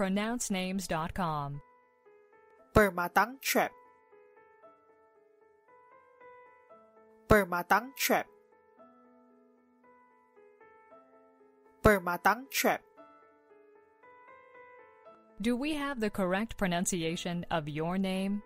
pronouncenames.com. Permatang trap. Permatang trap. Permatang trap. Do we have the correct pronunciation of your name?